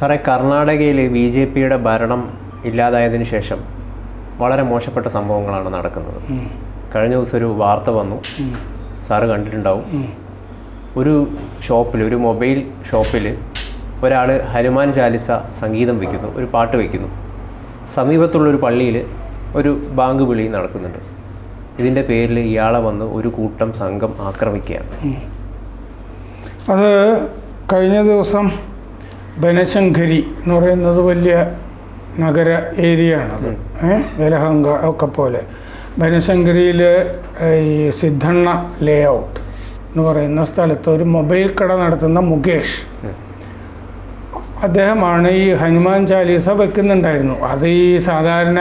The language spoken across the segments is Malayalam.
സാറേ കർണാടകയിൽ ബി ജെ പിയുടെ ഭരണം ഇല്ലാതായതിനു ശേഷം വളരെ മോശപ്പെട്ട സംഭവങ്ങളാണ് നടക്കുന്നത്. കഴിഞ്ഞ ദിവസം ഒരു വാർത്ത വന്നു. സാറ് കണ്ടിട്ടുണ്ടാവും. ഒരു ഷോപ്പിൽ ഒരു മൊബൈൽ ഷോപ്പിൽ ഒരാൾ ഹനുമാൻ ചാലിസ സംഗീതം വയ്ക്കുന്നു ഒരു പാട്ട് വയ്ക്കുന്നു സമീപത്തുള്ളൊരു പള്ളിയിൽ ഒരു ബാങ്ക് വിളി നടക്കുന്നുണ്ട്. ഇതിന്റെ പേരിൽ ഇയാളെ വന്ന് ഒരു കൂട്ടം സംഘം ആക്രമിക്കുകയാണ്. അത് കഴിഞ്ഞ ദിവസം ബനശങ്കരി എന്ന് പറയുന്നത് വലിയ നഗര ഏരിയ ആണത് ഏഹ് ഒക്കെ പോലെ. ബനശങ്കരിയിൽ ഈ സിദ്ധണ്ണ ലേ ഔട്ട് എന്ന് പറയുന്ന സ്ഥലത്ത് ഒരു മൊബൈൽ കട നടത്തുന്ന മുകേഷ്. അദ്ദേഹമാണ് ഈ ഹനുമാൻ ചാലീസ വെക്കുന്നുണ്ടായിരുന്നു. അത് ഈ സാധാരണ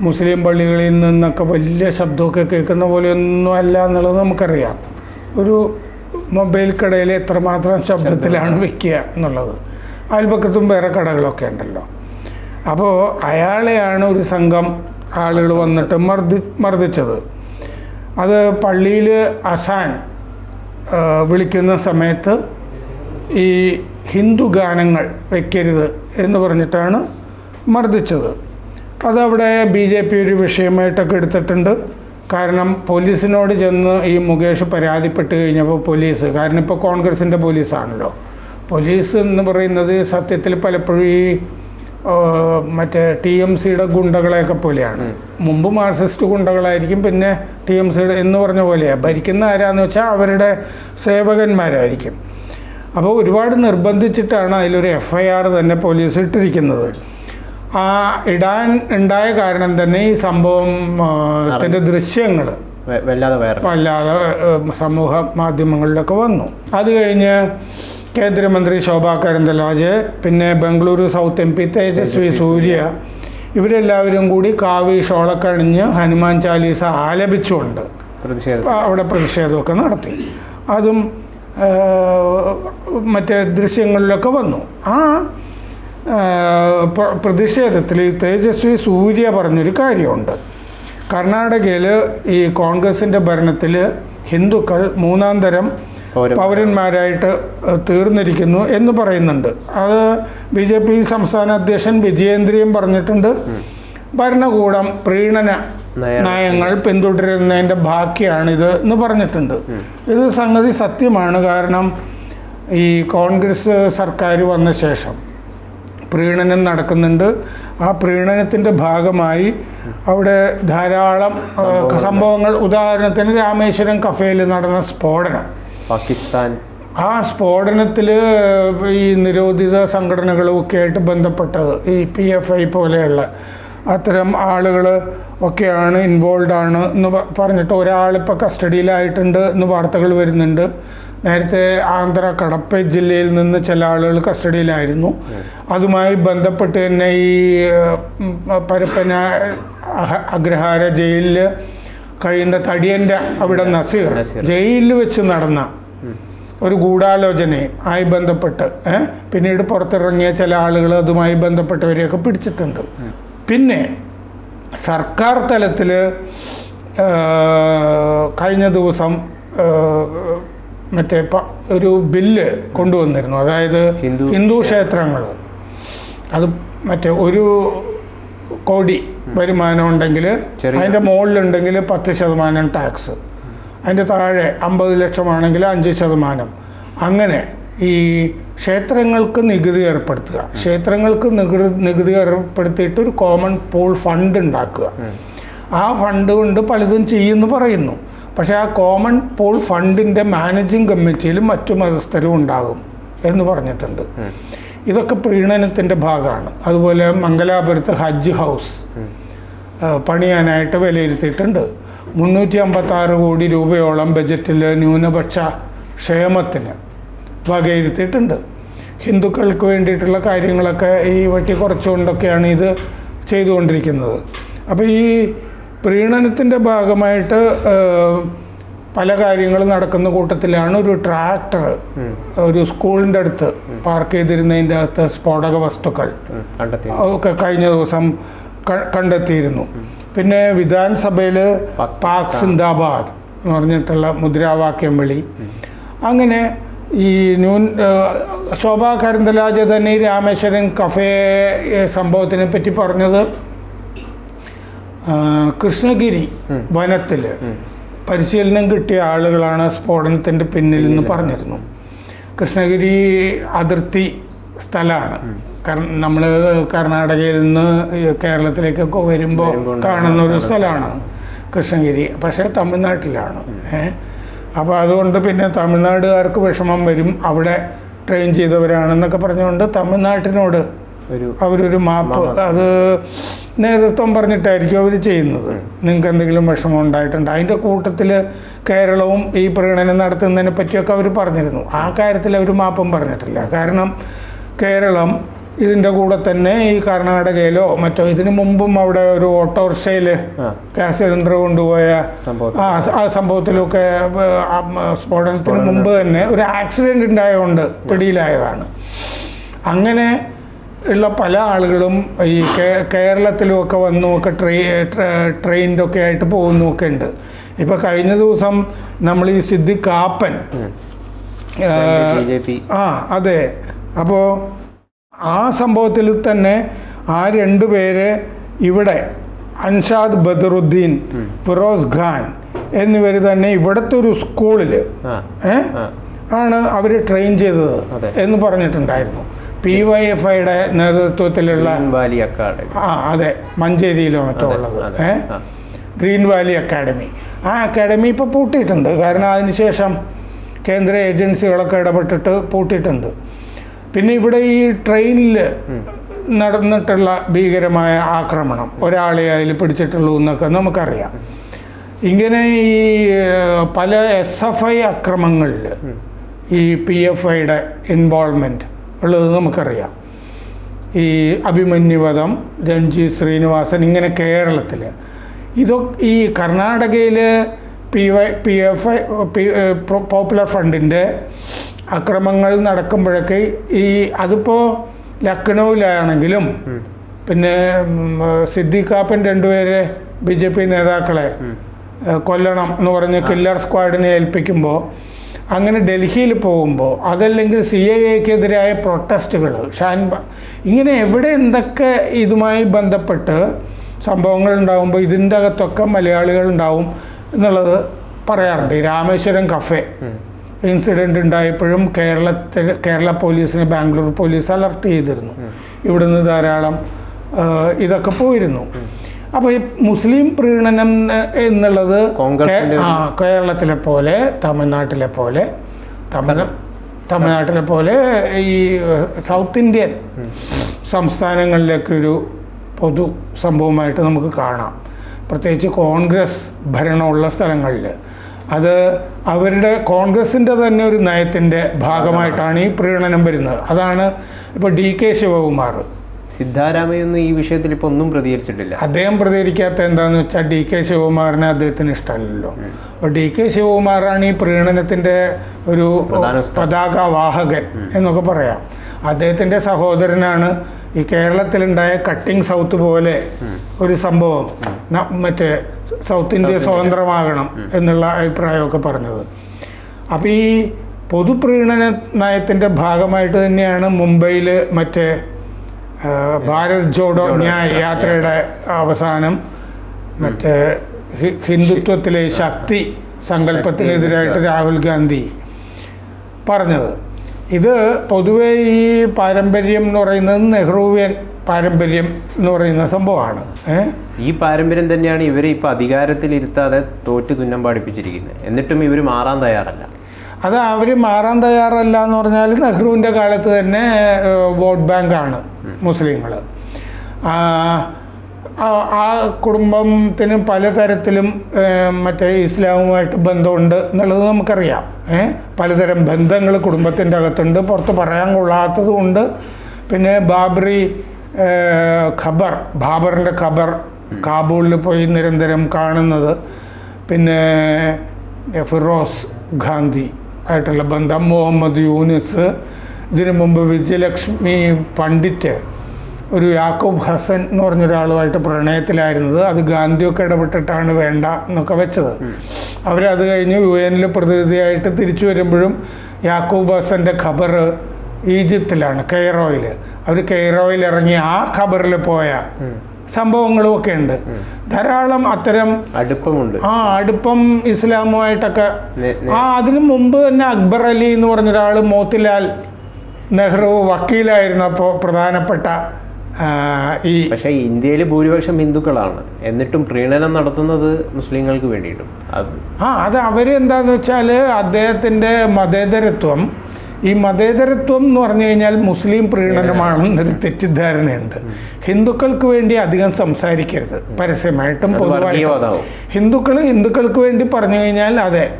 മുസ്ലിം പള്ളികളിൽ നിന്നൊക്കെ വലിയ ശബ്ദമൊക്കെ കേൾക്കുന്ന പോലെയൊന്നും അല്ല എന്നുള്ളത് നമുക്കറിയാം. ഒരു മൊബൈൽ കടയിൽ എത്രമാത്രം ശബ്ദത്തിലാണ് വെക്കുക എന്നുള്ളത്. അയൽപക്കത്തും വേറെ കടകളൊക്കെ ഉണ്ടല്ലോ. അപ്പോൾ അയാളെയാണ് ഒരു സംഘം ആളുകൾ വന്നിട്ട് മർദ്ദി മർദ്ദിച്ചത്. അത് പള്ളിയിൽ അസാൻ വിളിക്കുന്ന സമയത്ത് ഈ ഹിന്ദു ഗാനങ്ങൾ വെക്കരുത് എന്ന് പറഞ്ഞിട്ടാണ് മർദ്ദിച്ചത്. അതവിടെ ബി ജെ പി ഒരു വിഷയമായിട്ടൊക്കെ എടുത്തിട്ടുണ്ട്. കാരണം പോലീസിനോട് ചെന്ന് ഈ മുകേഷ് പരാതിപ്പെട്ട് കഴിഞ്ഞപ്പോൾ പോലീസ് കാരണം ഇപ്പോൾ കോൺഗ്രസിന്റെ പോലീസാണല്ലോ. പോലീസ് എന്ന് പറയുന്നത് സത്യത്തിൽ പലപ്പോഴും ഈ മറ്റേ ടി എം സിയുടെ ഗുണ്ടകളെയൊക്കെ പോലെയാണ്. മുമ്പ് മാർസിസ്റ്റ് ഗുണ്ടകളായിരിക്കും പിന്നെ ടി എം സിയുടെ എന്ന് പറഞ്ഞ പോലെയാണ് ഭരിക്കുന്ന ആരാന്ന് വെച്ചാൽ അവരുടെ സേവകന്മാരായിരിക്കും. അപ്പോൾ ഒരുപാട് നിർബന്ധിച്ചിട്ടാണ് അതിലൊരു എഫ് ഐ ആർ തന്നെ പോലീസ് ഇട്ടിരിക്കുന്നത്. ആ ഇടാൻ ഉണ്ടായ കാരണം തന്നെ ഈ സംഭവം ത്തിന്റെ ദൃശ്യങ്ങൾ. വല്ലാതെ വല്ലാതെ സമൂഹ മാധ്യമങ്ങളിലൊക്കെ വന്നു. അത് കഴിഞ്ഞ് കേന്ദ്രമന്ത്രി ശോഭാ കരന്തലാജ് പിന്നെ Bengaluru south M P Tejasvi Surya. ഇവരെല്ലാവരും കൂടി കാവി ഷോളക്കണിഞ്ഞ് ഹനുമാൻ ചാലീസ ആലപിച്ചുകൊണ്ട് അവിടെ പ്രതിഷേധമൊക്കെ നടത്തി. അതും മറ്റേ ദൃശ്യങ്ങളിലൊക്കെ വന്നു. ആ പ്രതിഷേധത്തിൽ തേജസ്വി സൂര്യ പറഞ്ഞൊരു കാര്യമുണ്ട്. കർണാടകയിൽ ഈ കോൺഗ്രസിന്റെ ഭരണത്തിൽ ഹിന്ദുക്കൾ മൂന്നാം തരം. പൗരന്മാരായിട്ട് തീർന്നിരിക്കുന്നു എന്ന് പറയുന്നുണ്ട്. അത് ബി ജെ പി സംസ്ഥാന അധ്യക്ഷൻ വിജയേന്ദ്രിയും പറഞ്ഞിട്ടുണ്ട്. ഭരണകൂടം പ്രീണന നയ- നയങ്ങൾ പിന്തുടരുന്നതിന്റെ ബാക്കിയാണിത് എന്ന് പറഞ്ഞിട്ടുണ്ട്. ഇത് സംഗതി സത്യമാണ്. കാരണം ഈ കോൺഗ്രസ് സർക്കാർ വന്ന ശേഷം പ്രീണനം നടക്കുന്നുണ്ട്. ആ പ്രീണനത്തിന്റെ ഭാഗമായി അവിടെ ധാരാളം സംഭവങ്ങൾ. ഉദാഹരണത്തിന് രാമേശ്വരം കഫേയിൽ നടന്ന സ്ഫോടനം. പാകിസ്ഥാൻ. ആ സ്ഫോടനത്തിൽ ഈ നിരോധിത സംഘടനകളും ഒക്കെ ആയിട്ട് ബന്ധപ്പെട്ടത് ഈ പി എഫ് ഐ പോലെയുള്ള അത്തരം ആളുകൾ ഒക്കെയാണ് ഇൻവോൾവ് ആണ് എന്ന് പറഞ്ഞിട്ട് ഒരാളിപ്പോൾ കസ്റ്റഡിയിലായിട്ടുണ്ട് എന്ന് വാർത്തകൾ വരുന്നുണ്ട്. നേരത്തെ ആന്ധ്ര കടപ്പ ജില്ലയിൽ നിന്ന് ചില ആളുകൾ കസ്റ്റഡിയിലായിരുന്നു. അതുമായി ബന്ധപ്പെട്ട് തന്നെ ഈ പരപ്പന അഗ്രഹാര ജയിലിൽ കഴിയുന്ന തടിയന്റെ അവിടെ നസീർ. ജയിലിൽ വെച്ച് നടന്ന ഒരു ഗൂഢാലോചനയും ആയി ബന്ധപ്പെട്ട് ഏഹ് പിന്നീട് പുറത്തിറങ്ങിയ ചില ആളുകൾ അതുമായി ബന്ധപ്പെട്ടവരെയൊക്കെ പിടിച്ചിട്ടുണ്ട്. പിന്നെ സർക്കാർ തലത്തിൽ കഴിഞ്ഞ ദിവസം മറ്റേ ഒരു ബില്ല് കൊണ്ടുവന്നിരുന്നു. അതായത് ഹിന്ദു ക്ഷേത്രങ്ങൾ അത് മറ്റേ ഒരു കോടി വരുമാനം ഉണ്ടെങ്കിൽ അതിന്റെ മുകളിലുണ്ടെങ്കിൽ പത്ത് ശതമാനം ടാക്സ് അതിന്റെ താഴെ അമ്പത് ലക്ഷമാണെങ്കിൽ അഞ്ച് ശതമാനം. അങ്ങനെ ഈ ക്ഷേത്രങ്ങൾക്ക് നികുതി ഏർപ്പെടുത്തുക. ക്ഷേത്രങ്ങൾക്ക് നികുതി നികുതി ഏർപ്പെടുത്തിയിട്ട് ഒരു കോമൺ പൂൾ ഫണ്ട് ഉണ്ടാക്കുക. ആ ഫണ്ട് കൊണ്ട് പലതും ചെയ്യുമെന്ന് പറയുന്നു. പക്ഷേ ആ കോമൺ പൂൾ ഫണ്ടിന്റെ മാനേജിങ് കമ്മിറ്റിയിലും മറ്റു മതസ്ഥരും ഉണ്ടാകും എന്ന് പറഞ്ഞിട്ടുണ്ട്. ഇതൊക്കെ പ്രീണനത്തിന്റെ ഭാഗമാണ്. അതുപോലെ മംഗലാപുരത്ത് ഹജ്ജ് ഹൗസ് പണിയാനായിട്ട് വിലയിരുത്തിയിട്ടുണ്ട്. മുന്നൂറ്റി അമ്പത്തി ആറ് കോടി രൂപയോളം ബജറ്റിൽ ന്യൂനപക്ഷ ക്ഷേമത്തിന് വകയിരുത്തിയിട്ടുണ്ട്. ഹിന്ദുക്കൾക്ക് വേണ്ടിയിട്ടുള്ള കാര്യങ്ങളൊക്കെ ഈ വെട്ടി കുറച്ചുകൊണ്ടൊക്കെയാണ് ഇത് ചെയ്തുകൊണ്ടിരിക്കുന്നത്. അപ്പോൾ ഈ പ്രീണനത്തിന്റെ ഭാഗമായിട്ട് പല കാര്യങ്ങളും നടക്കുന്ന കൂട്ടത്തിലാണ് ഒരു ട്രാക്ടർ ഒരു സ്കൂളിന്റെ അടുത്ത് പാർക്ക് ചെയ്തിരുന്നതിന്റെ അകത്ത് സ്ഫോടക വസ്തുക്കൾ ഒക്കെ കഴിഞ്ഞ ദിവസം കണ്ടെത്തിയിരുന്നു. പിന്നെ വിധാൻസഭയിൽ പാക് സിന്ദാബാദ് എന്ന് പറഞ്ഞിട്ടുള്ള മുദ്രാവാക്യം വിളി. അങ്ങനെ ഈ ന്യൂൻ ശോഭാ കരന്തലാജ തന്നെ രാമേശ്വരൻ കഫേ സംഭവത്തിനെ പറ്റി പറഞ്ഞത് കൃഷ്ണഗിരി. വനത്തിൽ. പരിശീലനം കിട്ടിയ ആളുകളാണ് സ്ഫോടനത്തിന്റെ പിന്നിൽ എന്ന് പറഞ്ഞിരുന്നു. കൃഷ്ണഗിരി അതിർത്തി സ്ഥലമാണ്. കാരണം നമ്മൾ കർണാടകയിൽ നിന്ന് കേരളത്തിലേക്കൊക്കെ വരുമ്പോൾ കാണുന്ന ഒരു സ്ഥലമാണ് കൃഷ്ണഗിരി. പക്ഷേ തമിഴ്നാട്ടിലാണ്. ഏഹ് അപ്പോൾ അതുകൊണ്ട് പിന്നെ തമിഴ്നാടുകാർക്ക് വിഷമം വരും. അവിടെ ട്രെയിൻ ചെയ്തവരാണെന്നൊക്കെ പറഞ്ഞുകൊണ്ട് തമിഴ്നാട്ടിനോട് അവരൊരു മാപ്പ്. അത് നേതൃത്വം പറഞ്ഞിട്ടായിരിക്കും അവർ ചെയ്യുന്നത്. നിങ്ങൾക്ക് എന്തെങ്കിലും വിഷമം ഉണ്ടായിട്ടുണ്ട് അതിന്റെ കൂട്ടത്തിൽ കേരളവും ഈ പ്രകടനം നടത്തുന്നതിനെ പറ്റിയൊക്കെ അവർ പറഞ്ഞിരുന്നു. ആ കാര്യത്തിൽ അവർ മാപ്പും പറഞ്ഞിട്ടില്ല. കാരണം കേരളം ഇതിന്റെ കൂടെ തന്നെ ഈ കർണാടകയിലോ മറ്റോ ഇതിനു മുമ്പും അവിടെ ഒരു ഓട്ടോറിക്ഷയിൽ ഗ്യാസ് സിലിണ്ടർ കൊണ്ടുപോയ ആ സംഭവത്തിലൊക്കെ സ്ഫോടനത്തിന് മുമ്പ് തന്നെ ഒരു ആക്സിഡന്റ് ഉണ്ടായതുകൊണ്ട് പിടിയിലായതാണ്. അങ്ങനെ ഉള്ള പല ആളുകളും ഈ കേരളത്തിലുമൊക്കെ വന്നു ഒക്കെ ട്രെയി ട്രെയിനിന്റെ ഒക്കെ ആയിട്ട് പോകുന്നൊക്കെ ഉണ്ട്. ഇപ്പൊ കഴിഞ്ഞ ദിവസം നമ്മൾ ഈ സിദ്ധി കാപ്പൻ ആ അതെ. അപ്പോൾ ആ സംഭവത്തിൽ തന്നെ ആ രണ്ടു പേരെ ഇവിടെ അൻഷാദ് ബദറുദ്ദീൻ ഫിറോസ് ഖാൻ എന്നിവർ തന്നെ ഇവിടുത്തെ ഒരു സ്കൂളിൽ ഏ? ആണ് അവർ ട്രെയിൻ ചെയ്തത് എന്ന് പറഞ്ഞിട്ടുണ്ടായിരുന്നു. പി വൈ എഫ് ഐയുടെ നേതൃത്വത്തിലുള്ള വാലി അക്കാഡമി ആ അതെ മഞ്ചേരിയിലോ മറ്റോ ഉള്ളത്. ഏ. ഗ്രീൻ വാലി അക്കാഡമി ആ അക്കാഡമി ഇപ്പോൾ പൂട്ടിയിട്ടുണ്ട്. കാരണം അതിനുശേഷം കേന്ദ്ര ഏജൻസികളൊക്കെ ഇടപെട്ടിട്ട് പൂട്ടിയിട്ടുണ്ട്. പിന്നെ ഇവിടെ ഈ ട്രെയിനിൽ നടന്നിട്ടുള്ള ഭീകരമായ ആക്രമണം ഒരാളെ അതിൽ പിടിച്ചിട്ടുള്ളൂ എന്നൊക്കെ നമുക്കറിയാം. ഇങ്ങനെ ഈ പല എസ് എഫ് ഐ അക്രമങ്ങളിൽ ഈ പി എഫ് ഐയുടെ ഇൻവോൾവ്മെന്റ് ഉള്ളത് നമുക്കറിയാം. ഈ അഭിമന്യുവധം രഞ്ജി ശ്രീനിവാസൻ ഇങ്ങനെ കേരളത്തിൽ ഇതൊക്കെ ഈ കർണാടകയിൽ P Y P F I P popular ഫണ്ടിന്റെ അക്രമങ്ങൾ നടക്കുമ്പോഴൊക്കെ ഈ അതിപ്പോൾ ലക്നൗവിലാണെങ്കിലും പിന്നെ സിദ്ദിഖാപ്പൻ രണ്ടുപേരെ ബി ജെ പി നേതാക്കളെ കൊല്ലണം എന്ന് പറഞ്ഞ് കില്ലർ സ്ക്വാഡിനെ ഏൽപ്പിക്കുമ്പോൾ അങ്ങനെ ഡൽഹിയിൽ പോകുമ്പോൾ അതല്ലെങ്കിൽ സി ഐ എക്കെതിരായ പ്രൊട്ടസ്റ്റുകൾ ഷാൻ ഇങ്ങനെ എവിടെ എന്തൊക്കെ ഇതുമായി ബന്ധപ്പെട്ട് സംഭവങ്ങൾ ഉണ്ടാകുമ്പോൾ ഇതിന്റെ അകത്തൊക്കെ മലയാളികൾ ഉണ്ടാവും എന്നുള്ളത് പറയാറുണ്ട്. ഈ രാമേശ്വരം കഫേ ഇൻസിഡന്റ് ഉണ്ടായപ്പോഴും കേരളത്തിൽ കേരള പോലീസിനെ ബാംഗ്ലൂർ പോലീസ് അലർട്ട് ചെയ്തിരുന്നു. ഇവിടുന്ന് ധാരാളം ഇതൊക്കെ പോയിരുന്നു. അപ്പോൾ ഈ മുസ്ലിം പ്രീണനം എന്നുള്ളത് കേരളത്തിലെ പോലെ തമിഴ്നാട്ടിലെ പോലെ തമിഴ് തമിഴ്നാട്ടിലെ പോലെ ഈ സൗത്ത് ഇന്ത്യൻ സംസ്ഥാനങ്ങളിലേക്ക് ഒരു പൊതു സംഭവമായിട്ട് നമുക്ക് കാണാം. പ്രത്യേകിച്ച് കോൺഗ്രസ് ഭരണമുള്ള സ്ഥലങ്ങളിൽ. അത് അവരുടെ കോൺഗ്രസിന്റെ തന്നെ ഒരു നയത്തിന്റെ ഭാഗമായിട്ടാണ് ഈ പ്രീണനം വരുന്നത്. അതാണ് ഇപ്പോൾ ഡി കെ ശിവകുമാർ സിദ്ധാരാമയൊന്നും ഈ വിഷയത്തിൽ ഇപ്പൊ ഒന്നും പ്രതികരിച്ചിട്ടില്ല. അദ്ദേഹം പ്രതികരിക്കാത്ത എന്താന്ന് വെച്ചാൽ ഡി കെ ശിവകുമാറിനെ അദ്ദേഹത്തിന് ഇഷ്ടമല്ലല്ലോ. അപ്പോൾ ഡി കെ ശിവകുമാറാണ് ഈ പ്രീണനത്തിന്റെ ഒരു. പതാക വാഹകൻ എന്നൊക്കെ പറയാം. അദ്ദേഹത്തിന്റെ സഹോദരനാണ് ഈ കേരളത്തിലുണ്ടായ കട്ടിംഗ് സൗത്ത് പോലെ ഒരു സംഭവം. മറ്റേ സൗത്ത് ഇന്ത്യ സ്വതന്ത്രമാകണം എന്നുള്ള അഭിപ്രായമൊക്കെ പറഞ്ഞത്. അപ്പോൾ ഈ പൊതുപ്രീണന നയത്തിന്റെ ഭാഗമായിട്ട് തന്നെയാണ് മുംബൈയിൽ മറ്റേ ഭാരത് ജോഡോ ന്യായ് യാത്രയുടെ അവസാനം മറ്റേ ഹിന്ദുത്വത്തിലെ ശക്തി സങ്കല്പത്തിനെതിരായിട്ട് രാഹുൽ ഗാന്ധി പറഞ്ഞത്. ഇത് പൊതുവെ ഈ പാരമ്പര്യം എന്ന് പറയുന്നത് നെഹ്റുവിയൻ പാരമ്പര്യം എന്ന് പറയുന്ന സംഭവമാണ്. ഈ പാരമ്പര്യം തന്നെയാണ് ഇവരെ ഇപ്പൊ അധികാരത്തിൽ ഇരുത്താതെ തോറ്റ് തുന്നം പാടിപ്പിച്ചിരിക്കുന്നത്. എന്നിട്ടും ഇവർ മാറാൻ തയ്യാറല്ല. അത് അവർ മാറാൻ തയ്യാറല്ല എന്ന് പറഞ്ഞാൽ നെഹ്റുവിന്റെ കാലത്ത് തന്നെ വോട്ട് ബാങ്കാണ് മുസ്ലിങ്ങൾ ആ കുടുംബത്തിന് പലതരത്തിലും മറ്റേ ഇസ്ലാമുമായിട്ട് ബന്ധമുണ്ട് എന്നുള്ളത് നമുക്കറിയാം. പലതരം ബന്ധങ്ങൾ കുടുംബത്തിന്റെ അകത്തുണ്ട്. പുറത്ത് പറയാൻ കൊള്ളാത്തതുമുണ്ട് പിന്നെ ബാബറി ഖബർ ബാബറിന്റെ ഖബർ കാബൂളിൽ പോയി നിരന്തരം കാണുന്നത്. പിന്നെ ഫിറോസ് ഗാന്ധി. ആയിട്ടുള്ള ബന്ധം. മുഹമ്മദ് യൂനിസ് ഇതിനു മുമ്പ് വിജയലക്ഷ്മി പണ്ഡിറ്റ് ഒരു യാക്കൂബ് ഹസൻ എന്ന് പറഞ്ഞ ഒരാളുമായിട്ട് പ്രണയത്തിലായിരുന്നത്. അത് ഗാന്ധിയൊക്കെ ഇടപെട്ടിട്ടാണ് വേണ്ട എന്നൊക്കെ വെച്ചത്. അവരത് കഴിഞ്ഞ് യു എനിൽ പ്രതിനിധിയായിട്ട് തിരിച്ചു വരുമ്പോഴും യാക്കൂബ് ഹസന്റെ ഖബർ ഈജിപ്തിലാണ് കെയ്റോയിൽ അവർ കെയ്റോയിൽ ഇറങ്ങി ആ ഖബറിൽ പോയ. സംഭവങ്ങളും ഒക്കെ ഉണ്ട് ധാരാളം അത്തരം അടുപ്പമുണ്ട്. ആ അടുപ്പം ഇസ്ലാമുമായിട്ടൊക്കെ ആ അതിനു മുമ്പ് തന്നെ അക്ബർ അലി എന്ന് പറഞ്ഞ ഒരാൾ മോത്തിലാൽ നെഹ്റു വക്കീലായിരുന്നപ്പോൾ പ്രധാനപ്പെട്ട ഈ പക്ഷേ ഇന്ത്യയിൽ ഭൂരിപക്ഷം ഹിന്ദുക്കളാണ്. എന്നിട്ടും പ്രീണനം നടത്തുന്നത് മുസ്ലിങ്ങൾക്ക് വേണ്ടിയിട്ടും. ആ അത് അവരെന്താന്ന് വെച്ചാൽ അദ്ദേഹത്തിന്റെ മതേതരത്വം ഈ മതേതരത്വം എന്ന് പറഞ്ഞു കഴിഞ്ഞാൽ മുസ്ലിം പ്രീണനമാണെന്നൊരു തെറ്റിദ്ധാരണയുണ്ട്. ഹിന്ദുക്കൾക്ക് വേണ്ടി അധികം സംസാരിക്കരുത്. പരസ്യമായിട്ടും അത് പൊതുവായിട്ടും. ഹിന്ദുക്കൾ ഹിന്ദുക്കൾക്ക് വേണ്ടി പറഞ്ഞു കഴിഞ്ഞാൽ അതെ.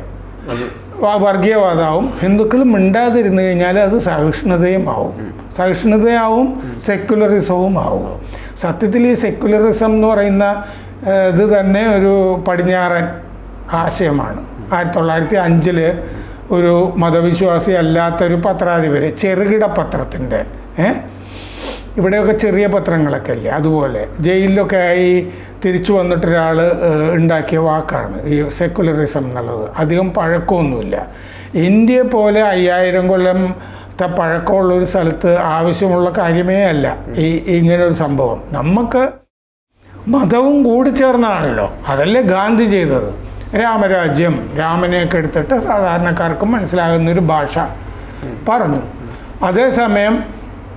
വർഗീയവാദാവും. വർഗീയവാദമാവും ഹിന്ദുക്കൾ മിണ്ടാതിരുന്നു കഴിഞ്ഞാൽ അത് സഹിഷ്ണുതയും ആവും. സഹിഷ്ണുതയാവും സെക്യുലറിസവും ആവും. സത്യത്തിൽ ഈ സെക്യുലറിസം എന്ന് പറയുന്ന ഇത് തന്നെ ഒരു പടിഞ്ഞാറൻ ആശയമാണ്. ആയിരത്തി തൊള്ളായിരത്തി അഞ്ചിൽ ഒരു മതവിശ്വാസി അല്ലാത്തൊരു പത്രാധിപര് ചെറുകിട പത്രത്തിന്റെ ഏഹ് ഇവിടെയൊക്കെ ചെറിയ പത്രങ്ങളൊക്കെ അല്ലേ? അതുപോലെ ജയിലിലൊക്കെ ആയി തിരിച്ചു വന്നിട്ടൊരാൾ ഉണ്ടാക്കിയ വാക്കാണ് ഈ സെക്കുലറിസം എന്നുള്ളത്. അധികം പഴക്കമൊന്നുമില്ല. ഇന്ത്യ പോലെ അയ്യായിരം കൊല്ലത്തെ പഴക്കമുള്ള ഒരു സ്ഥലത്ത് ആവശ്യമുള്ള കാര്യമേ അല്ല ഈ ഇങ്ങനൊരു സംഭവം. നമുക്ക് മതവും കൂടി ചേർന്നാണല്ലോ. അതല്ലേ ഗാന്ധി ചെയ്തത്. രാമരാജ്യം രാമനെയൊക്കെ എടുത്തിട്ട് സാധാരണക്കാർക്ക് മനസ്സിലാകുന്ന ഒരു ഭാഷ പറഞ്ഞു. അതേസമയം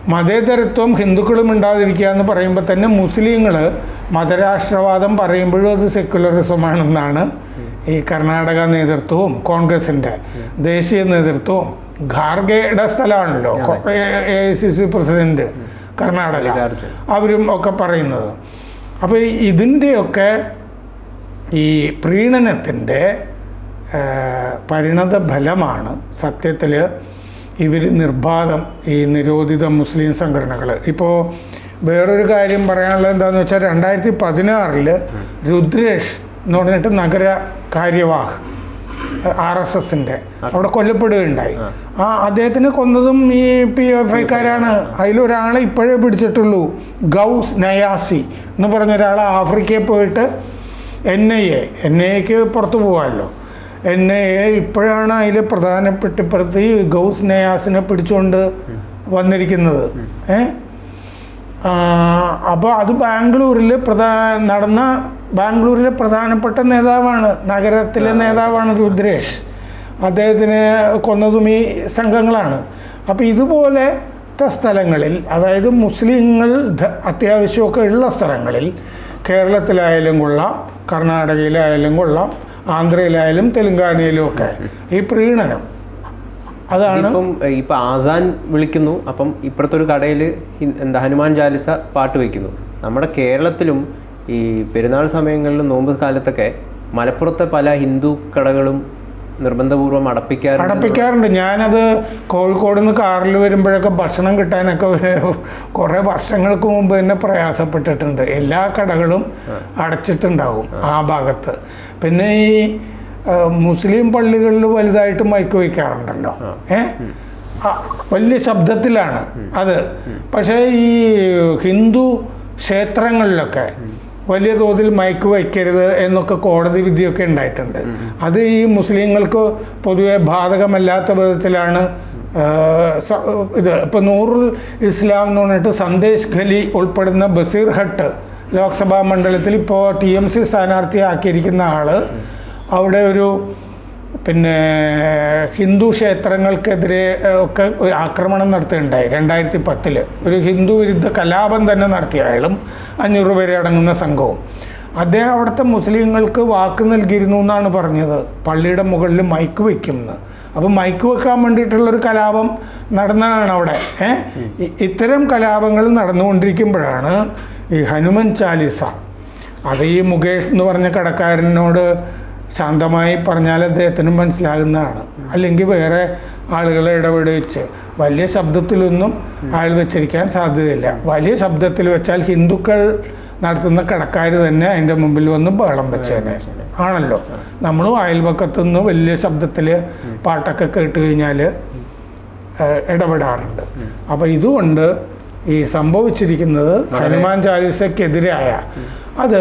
മതേതരത്വം ഹിന്ദുക്കളും ഉണ്ടാതിരിക്കുക എന്ന് പറയുമ്പോൾ തന്നെ മുസ്ലിങ്ങൾ മതരാഷ്ട്രവാദം പറയുമ്പോഴും അത് സെക്യുലറിസമാണെന്നാണ് ഈ കർണാടക നേതൃത്വവും കോൺഗ്രസിന്റെ ദേശീയ നേതൃത്വവും. ഖാർഗെയുടെ സ്ഥലമാണല്ലോ A I C C president Karnataka. അവരും ഒക്കെ പറയുന്നത്. അപ്പോൾ ഇതിന്റെയൊക്കെ ഈ പ്രീണനത്തിന്റെ പരിണത ഫലമാണ് സത്യത്തിൽ ഇവർ നിർബാധം ഈ നിരോധിത മുസ്ലിം സംഘടനകൾ ഇപ്പോൾ വേറൊരു കാര്യം പറയാനുള്ളത് എന്താണെന്ന് വെച്ചാൽ രണ്ടായിരത്തി പതിനാറിൽ രുദ്രേഷ് എന്ന് പറഞ്ഞിട്ട് നഗര കാര്യവാഹ് ആർ എസ് എസിന്റെ അവിടെ കൊല്ലപ്പെടുകയുണ്ടായി. ആ അദ്ദേഹത്തിനെ കൊന്നതും ഈ പി എഫ് ഐക്കാരാണ്. അതിലൊരാളെ ഇപ്പോഴേ പിടിച്ചിട്ടുള്ളൂ. ഗൗസ് നയാസി എന്ന് പറഞ്ഞ ഒരാൾ ആഫ്രിക്കയിൽ പോയിട്ട് N I A N I എക്ക് പുറത്തു പോകാമല്ലോ. എൻ ഐ എ ഇപ്പോഴാണ് അതിൽ പ്രധാനപ്പെട്ട പ്രതി ഗൗസ് നയാസിനെ പിടിച്ചുകൊണ്ട് വന്നിരിക്കുന്നത്. ഏ? അപ്പോൾ അത് ബാംഗ്ലൂരിൽ പ്രധാ നടന്ന ബാംഗ്ലൂരിലെ പ്രധാനപ്പെട്ട നേതാവാണ് നഗരത്തിലെ നേതാവാണ് രുദ്രേഷ്. അദ്ദേഹത്തിന് കൊന്നതും ഈ സംഘങ്ങളാണ്. അപ്പോൾ ഇതുപോലെ സ്ഥലങ്ങളിൽ അതായത് മുസ്ലിങ്ങൾ അത്യാവശ്യമൊക്കെ ഉള്ള സ്ഥലങ്ങളിൽ കേരളത്തിലായാലും കൊള്ളാം കർണാടകയിലായാലും കൊള്ളാം ആന്ധ്രയിലായാലും തെലുങ്കാനയിലും ഒക്കെ. ഈ പ്രീണനം. അതാണ് ഇപ്പം ഇപ്പം ആസാൻ വിളിക്കുന്നു അപ്പം ഇപ്പുറത്തെ ഒരു കടയിൽ എന്താ ഹനുമാൻ ചാലിസ പാട്ട് വയ്ക്കുന്നു നമ്മുടെ കേരളത്തിലും ഈ പെരുന്നാൾ സമയങ്ങളിലും നോമ്പ് കാലത്തൊക്കെ മലപ്പുറത്തെ പല ഹിന്ദു കടകളും നിർബന്ധപൂർവം അടപ്പിക്കാറുണ്ട് അടപ്പിക്കാറുണ്ട്. ഞാനത് കോഴിക്കോട് നിന്ന് കാറിൽ വരുമ്പോഴൊക്കെ ഭക്ഷണം കിട്ടാനൊക്കെ കുറേ വർഷങ്ങൾക്ക് മുമ്പ് തന്നെ പ്രയാസപ്പെട്ടിട്ടുണ്ട്. എല്ലാ കടകളും അടച്ചിട്ടുണ്ടാവും ആ. ഭാഗത്ത്. പിന്നെ ഈ മുസ്ലിം പള്ളികളിൽ വലുതായിട്ട് മൈക്ക് വയ്ക്കാറുണ്ടല്ലോ. ഏ? വലിയ ശബ്ദത്തിലാണ് അത്. പക്ഷേ ഈ ഹിന്ദു ക്ഷേത്രങ്ങളിലൊക്കെ വലിയ തോതിൽ മയക്ക് വയ്ക്കരുത് എന്നൊക്കെ കോടതി വിധിയൊക്കെ ഉണ്ടായിട്ടുണ്ട്. അത് ഈ മുസ്ലിങ്ങൾക്ക് പൊതുവെ ബാധകമല്ലാത്ത വിധത്തിലാണ് ഇത്. ഇപ്പോൾ നൂറുൽ ഇസ്ലാം എന്ന് പറഞ്ഞിട്ട് സന്ദേശ് ഖലി ഉൾപ്പെടുന്ന ബസീർ ഹട്ട് ലോക്സഭാ മണ്ഡലത്തിൽ ഇപ്പോൾ ടി എം സി സ്ഥാനാർത്ഥിയാക്കിയിരിക്കുന്ന ആൾ അവിടെ ഒരു പിന്നെ ഹിന്ദു ക്ഷേത്രങ്ങൾക്കെതിരെ ഒക്കെ ഒരു ആക്രമണം നടത്തുകയുണ്ടായി. രണ്ടായിരത്തി പത്തിൽ ഒരു ഹിന്ദു വിരുദ്ധ കലാപം തന്നെ നടത്തിയ അയാളും അഞ്ഞൂറ് പേരെ അടങ്ങുന്ന സംഘവും. അദ്ദേഹം അവിടുത്തെ മുസ്ലിങ്ങൾക്ക് വാക്ക് നൽകിയിരുന്നു എന്നാണ് പറഞ്ഞത്. പള്ളിയുടെ മുകളിൽ മൈക്ക് വയ്ക്കുമെന്ന് അപ്പം മൈക്ക് വെക്കാൻ വേണ്ടിയിട്ടുള്ളൊരു കലാപം നടന്നതാണ് അവിടെ. ഇത്തരം കലാപങ്ങൾ നടന്നുകൊണ്ടിരിക്കുമ്പോഴാണ് ഈ ഹനുമൻ ചാലിസ. അത് ഈ മുകേഷ് എന്ന് പറഞ്ഞ കടക്കാരനോട് ശാന്തമായി പറഞ്ഞാൽ അദ്ദേഹത്തിനും മനസ്സിലാകുന്നതാണ്. അല്ലെങ്കിൽ വേറെ ആളുകളെ ഇടപെടുവിച്ച് വലിയ ശബ്ദത്തിലൊന്നും അയാൾ വെച്ചിരിക്കാൻ സാധ്യതയില്ല. വലിയ ശബ്ദത്തിൽ വെച്ചാൽ ഹിന്ദുക്കൾ നടത്തുന്ന കടക്കാർ തന്നെ അതിന്റെ മുമ്പിൽ വന്ന് ബഹളം വെച്ചേനെ. ആണല്ലോ. നമ്മളും അയൽപക്കത്തു നിന്ന് വലിയ ശബ്ദത്തിൽ പാട്ടൊക്കെ കേട്ട് കഴിഞ്ഞാൽ ഇടപെടാറുണ്ട്. അപ്പോൾ ഇതുകൊണ്ട് ഈ സംഭവിച്ചിരിക്കുന്നത് ഹനുമാൻ ചാലീസയ്ക്കെതിരായ അത്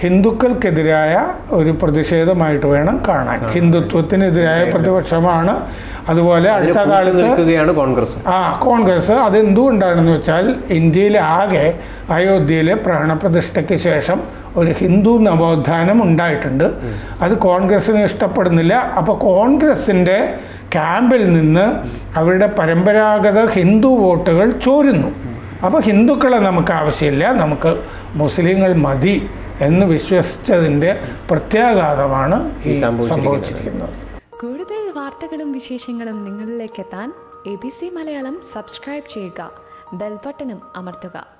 ഹിന്ദുക്കൾക്കെതിരായ ഒരു പ്രതിഷേധമായിട്ട് വേണം കാണാൻ. ഹിന്ദുത്വത്തിനെതിരായ പ്രതിപക്ഷമാണ്. അതുപോലെ അടുത്ത കാലത്ത് നിൽക്കുകയാണ് കോൺഗ്രസ്. ആ കോൺഗ്രസ് അത് എന്തുകൊണ്ടാണെന്ന് വെച്ചാൽ ഇന്ത്യയിലെ ആകെ അയോധ്യയിലെ പ്രാണപ്രതിഷ്ഠയ്ക്ക് ശേഷം ഒരു ഹിന്ദു നവോത്ഥാനം ഉണ്ടായിട്ടുണ്ട്. അത് കോൺഗ്രസ്സിന് ഇഷ്ടപ്പെടുന്നില്ല. അപ്പോൾ കോൺഗ്രസിന്റെ ക്യാമ്പിൽ നിന്ന് അവരുടെ പരമ്പരാഗത ഹിന്ദു വോട്ടുകൾ ചോരുന്നു. അപ്പോൾ ഹിന്ദുക്കളെ നമുക്ക് ആവശ്യമില്ല. നമുക്ക് മുസ്ലിങ്ങൾ മതി. എന്ന് വിശ്വസിച്ചതിന്റെ പ്രത്യാഘാതമാണ് ഈ. സംഭവിച്ചിരിക്കുന്നത്. കൂടുതൽ വാർത്തകളും വിശേഷങ്ങളും നിങ്ങളിലേക്ക് എത്താൻ A B C Malayalam subscribe ചെയ്യുക. ബെൽബട്ടനും അമർത്തുക.